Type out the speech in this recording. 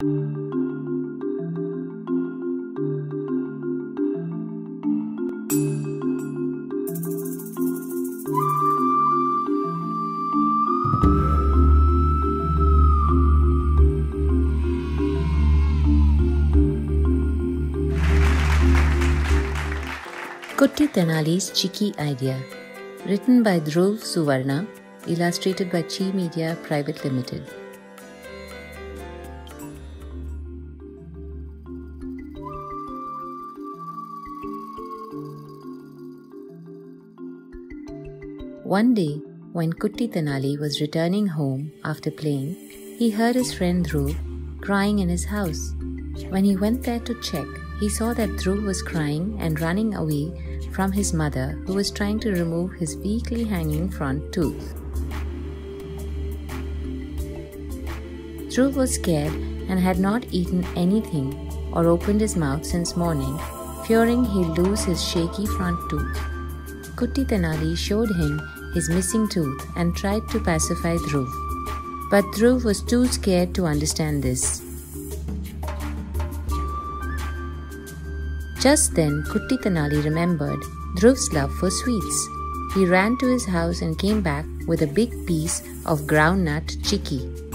Kutti Tenali's Chikki Idea. Written by Dhruv Suvarna, illustrated by Chi Media Private Limited. One day, when Kutti Tenali was returning home after playing, he heard his friend Dhruv crying in his house. When he went there to check, he saw that Dhruv was crying and running away from his mother, who was trying to remove his weakly hanging front tooth. Dhruv was scared and had not eaten anything or opened his mouth since morning, fearing he'd lose his shaky front tooth. Kutti Tenali showed him his missing tooth and tried to pacify Dhruv. But Dhruv was too scared to understand this. Just then, Kutti Tenali remembered Dhruv's love for sweets. He ran to his house and came back with a big piece of groundnut chikki.